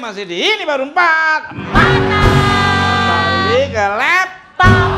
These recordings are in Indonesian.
masih di ini baru empat. Kembali ke laptop.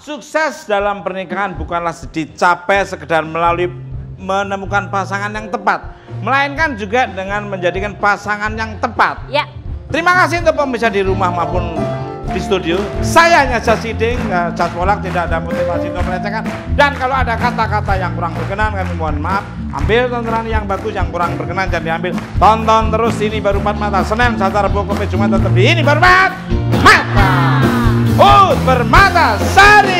Sukses dalam pernikahan bukanlah dicapai sekedar melalui menemukan pasangan yang tepat, melainkan juga dengan menjadikan pasangan yang tepat. Ya. Terima kasih untuk pemirsa di rumah maupun di studio. Saya hanya Jasiding, Jaswolak tidak ada motivasi untuk melecehkan. Dan kalau ada kata-kata yang kurang berkenan kami mohon maaf. Ambil tontonan yang bagus, yang kurang berkenan jangan diambil. Tonton terus ini baru empat mata. Senin, Selasa, Rabu, Kamis, Jumat tetap di ini baru empat mata. Ut bermata sari.